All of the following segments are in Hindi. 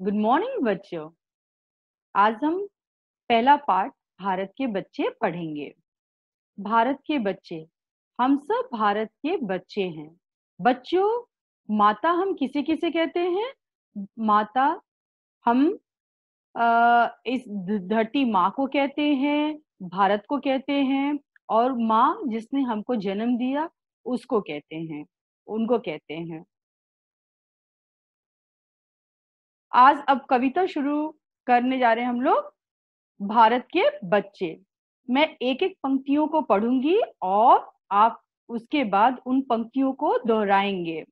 गुड मॉर्निंग बच्चों। आज हम पहला पार्ट भारत के बच्चे पढ़ेंगे। भारत के बच्चे हम सब भारत के बच्चे हैं। बच्चों माता हम किसे किसे कहते हैं? माता हम आ, इस धरती माँ को कहते हैं भारत को कहते हैं और माँ जिसने हमको जन्म दिया उसको कहते हैं उनको कहते हैं। आज अब कविता शुरू करने जा रहे हैं हम लोग। भारत के बच्चे। मैं एक एक पंक्तियों को पढ़ूँगी और आप उसके बाद उन पंक्तियों को दोहराएँगे,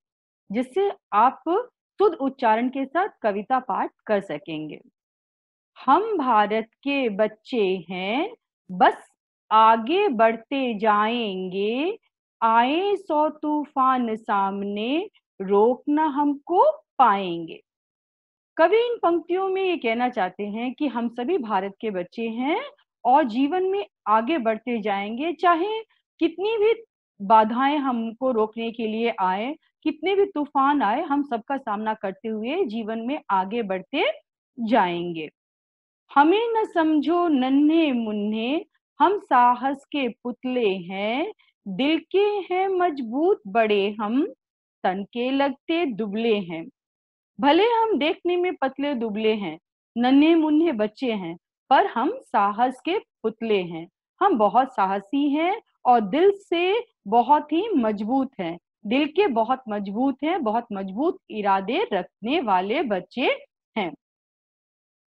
जिससे आप शुद्ध उच्चारण के साथ कविता पाठ कर सकेंगे। हम भारत के बच्चे हैं, बस आगे बढ़ते जाएँगे। आए सौ तूफ़ान सामने रोकना हमको पाएँगे। कवि इन पंक्तियों में ये कहना चाहते हैं कि हम सभी भारत के बच्चे हैं और जीवन में आगे बढ़ते जाएँगे, चाहे कितनी भी बाधाएँ हमको रोकने के लिए आए, कितने भी तूफ़ान आए, हम सबका सामना करते हुए जीवन में आगे बढ़ते जाएँगे। हमें न समझो नन्हे मुन्ने हम साहस के पुतले हैं, दिल के हैं मज़बूत बड़े हम, तन के लगते दुबले हैं। भले हम देखने में पतले दुबले हैं, नन्हे मुन्ने बच्चे हैं, पर हम साहस के पुतले हैं। हम बहुत साहसी हैं और दिल से बहुत ही मज़बूत हैं। दिल के बहुत मज़बूत हैं, बहुत मज़बूत इरादे रखने वाले बच्चे हैं।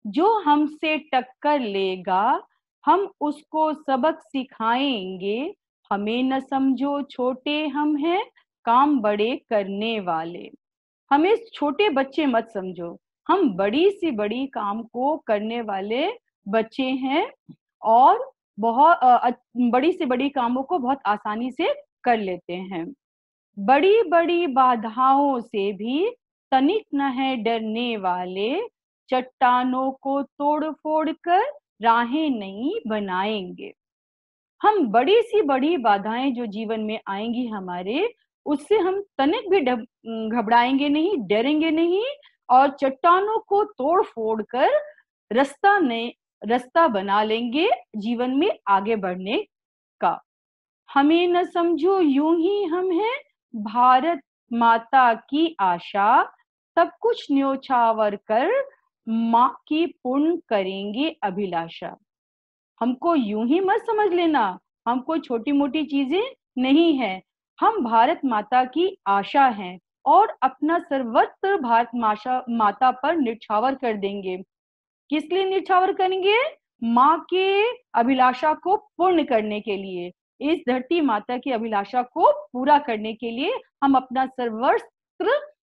जो हमसे टक्कर लेगा, हम उसको सबक सिखाएँगे। हमें न समझो छोटे हम हैं, काम बड़े करने वाले। हमें छोटे बच्चे मत समझो। हम बड़ी सी बड़ी काम को करने वाले बच्चे हैं और बहुत बड़ी से बड़ी कामों को बहुत आसानी से कर लेते हैं। बड़ी बड़ी बाधाओं से भी तनिक न है डरने वाले चट्टानों को तोड़ फोड़ कर राहें नहीं बनाएँगे। हम बड़ी सी बड़ी बाधाएँ जो जीवन में आएँगी हमारे उससे हम तनिक भी घबराएँगे नहीं, डरेंगे नहीं और चट्टानों को तोड़ फोड़ कर रास्ता ने रास्ता बना लेंगे जीवन में आगे बढ़ने का। हमें न समझो यूँ ही हम हैं, भारत माता की आशा। सब कुछ न्योछावर कर माँ की पूर्ण करेंगे अभिलाषा। हमको यूँ ही मत समझ लेना, हमको छोटी मोटी चीज़ें नहीं है। हम भारत माता की आशा हैं और अपना सर्वत्र भारत माशा, माता पर निछावर कर देंगे। किस लिए निछावर करेंगे? माँ के अभिलाषा को पूर्ण करने के लिए। इस धरती माता की अभिलाषा को पूरा करने के लिए हम अपना सर्वस्त्र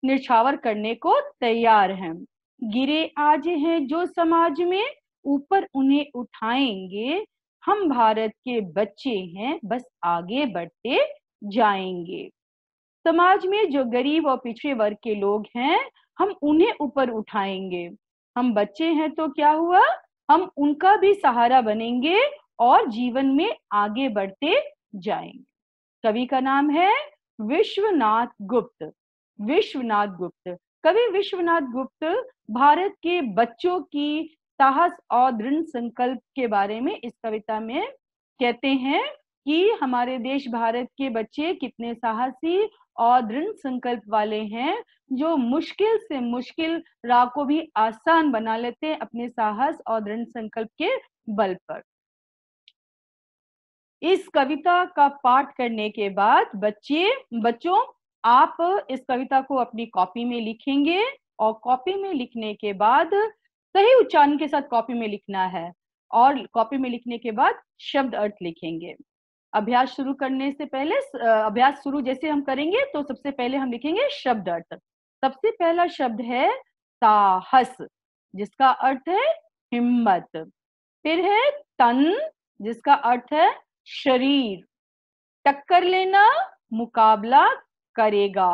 निछावर करने को तैयार हैं। गिरे आज हैं जो समाज में, ऊपर उन्हें उठाएँगे। हम भारत के बच्चे हैं, बस आगे बढ़ते जाएँगे। समाज में जो गरीब और पिछड़े वर्ग के लोग हैं, हम उन्हें ऊपर उठाएँगे। हम बच्चे हैं तो क्या हुआ? हम उनका भी सहारा बनेंगे और जीवन में आगे बढ़ते जाएँगे। कवि का नाम है विश्वनाथ गुप्त। विश्वनाथ गुप्त। कवि विश्वनाथ गुप्त भारत के बच्चों की साहस और दृढ़ संकल्प के बारे में इस कविता में कहते हैं कि हमारे देश भारत के बच्चे कितने साहसी और दृढ़ संकल्प वाले हैं, जो मुश्किल से मुश्किल राह को भी आसान बना लेते हैं अपने साहस और दृढ़ संकल्प के बल पर। इस कविता का पाठ करने के बाद बच्चे, बच्चों, आप इस कविता को अपनी कॉपी में लिखेंगे और कॉपी में लिखने के बाद सही उच्चारण के साथ कॉपी में लिखना है और कॉपी में लिखने के बाद शब्द अर्थ लिखेंगे। अभ्यास शुरू करने से पहले अभ्यास शुरू जैसे हम करेंगे तो सबसे पहले हम लिखेंगे शब्द अर्थ सबसे पहला शब्द है साहस, जिसका अर्थ है हिम्मत। फिर है तन, जिसका अर्थ है शरीर। टक्कर लेना मुकाबला करेगा।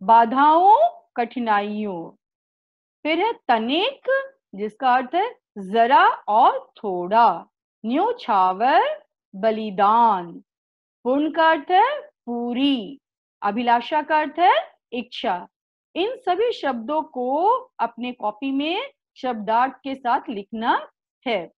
बाधाओं, कठिनाइयों। फिर है तनिक, जिसका अर्थ है जरा और थोड़ा। न्योछावर बलिदान। पूर्ण का अर्थ है पूरी। अभिलाषा का अर्थ है इच्छा। इन सभी शब्दों को अपने कॉपी में शब्दार्थ के साथ लिखना है।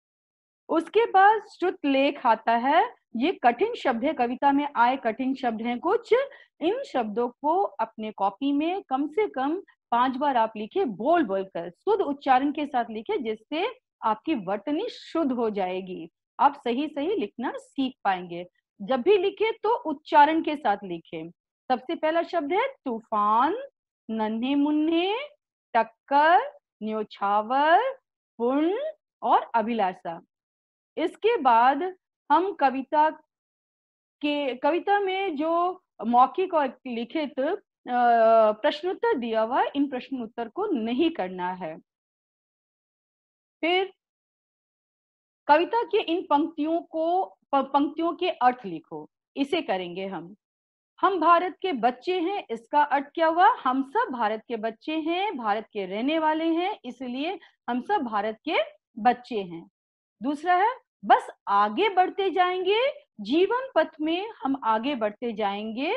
उसके बाद श्रुत लेख आता है। ये कठिन शब्द है। कविता में आए कठिन शब्द हैं कुछ। इन शब्दों को अपने कॉपी में कम से कम पाँच बार आप लिखे बोल बोल कर शुद्ध उच्चारण के साथ लिखे, जिससे आपकी वर्तनी शुद्ध हो जाएगी। आप सही सही लिखना सीख पाएँगे। जब भी लिखे तो उच्चारण के साथ लिखे। सबसे पहला शब्द है तूफ़ान, नन्हे मुन्ने, टक्कर, न्योछावर, पुण्य और अभिलाषा। इसके बाद हम कविता के, कविता में जो मौखिक और लिखित प्रश्नोत्तर दिया हुआ इन प्रश्न उत्तर को नहीं करना है। फिर कविता के इन पंक्तियों को पंक्तियों के अर्थ लिखो। इसे करेंगे हम। हम भारत के बच्चे हैं, इसका अर्थ क्या हुआ? हम सब भारत के बच्चे हैं, भारत के रहने वाले हैं, इसलिए हम सब भारत के बच्चे हैं। दूसरा है, बस आगे बढ़ते जाएँगे, जीवन पथ में हम आगे बढ़ते जाएँगे।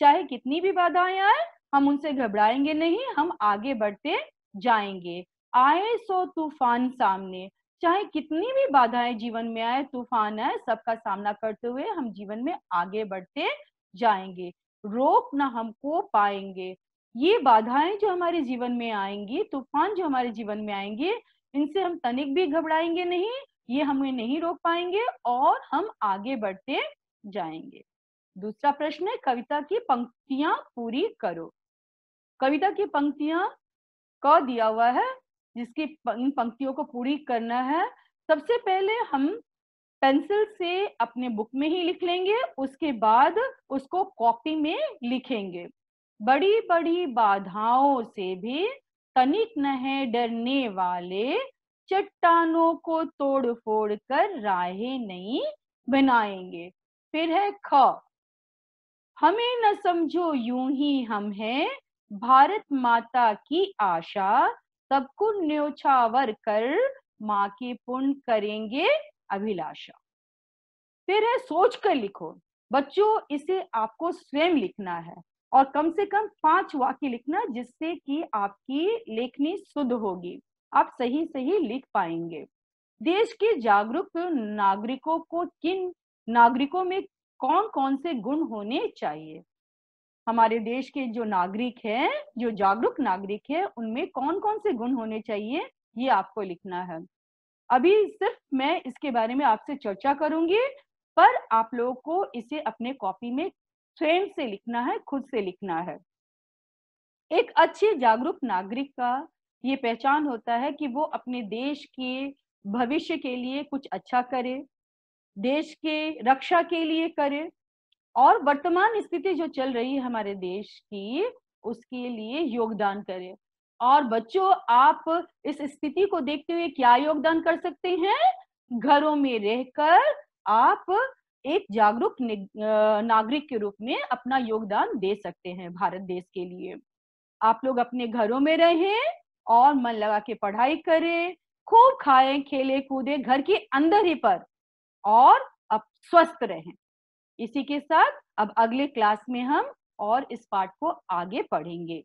चाहे कितनी भी बाधाएँ आए, हम उनसे घबराएँगे नहीं, हम आगे बढ़ते जाएँगे। आए सो तूफ़ान सामने। चाहे कितनी भी बाधाएँ जीवन में आए, तूफ़ान आए सबका सामना करते हुए हम जीवन में आगे बढ़ते जाएँगे। रोक ना हमको पाएँगे। ये बाधाएँ जो हमारे जीवन में आएँगी, तूफ़ान जो हमारे जीवन में आएँगे, इनसे हम तनिक भी घबराएँगे नहीं, ये हमें नहीं रोक पाएँगे और हम आगे बढ़ते जाएँगे। दूसरा प्रश्न है, कविता की पंक्तियाँ पूरी करो। कविता की पंक्तियाँ क दिया हुआ है जिसकी इन पंक्तियों को पूरी करना है। सबसे पहले हम पेंसिल से अपने बुक में ही लिख लेंगे, उसके बाद उसको कॉपी में लिखेंगे। बड़ी बड़ी बाधाओं से भी तनिक न है डरने वाले चट्टानों को तोड़ फोड़ कर राहें नहीं बनाएँगे। फिर है ख। हमें न समझो यूँ ही हम हैं, भारत माता की आशा सबको न्योछावर कर माँ की पुण्य करेंगे अभिलाषा। फिर है सोच कर लिखो। बच्चों, इसे आपको स्वयं लिखना है और कम से कम पाँच वाक्य लिखना जिससे कि आपकी लेखनी शुद्ध होगी। आप सही सही लिख पाएँगे। देश के जागरूक नागरिकों को किन, नागरिकों में कौन कौन से गुण होने चाहिए? हमारे देश के जो नागरिक हैं, जो जागरूक नागरिक है, उनमें कौन कौन से गुण होने चाहिए, ये आपको लिखना है। अभी सिर्फ़ मैं इसके बारे में आपसे चर्चा करूँगी, पर आप लोगों को इसे अपने कॉपी में स्वयं से लिखना है, खुद से लिखना है। एक अच्छे जागरूक नागरिक का ये पहचान होता है कि वो अपने देश के भविष्य के लिए कुछ अच्छा करे, देश के रक्षा के लिए करे और वर्तमान स्थिति जो चल रही है हमारे देश की, उसके लिए योगदान करें। और बच्चों, आप इस स्थिति को देखते हुए क्या योगदान कर सकते हैं? घरों में रहकर आप एक जागरूक नागरिक के रूप में अपना योगदान दे सकते हैं भारत देश के लिए। आप लोग अपने घरों में रहें और मन लगा के पढ़ाई करें, खूब खाएँ, खेले, कूदे, घर के अंदर ही पर और अब स्वस्थ रहें। इसी के साथ अब अगले क्लास में हम और इस पार्ट को आगे पढ़ेंगे।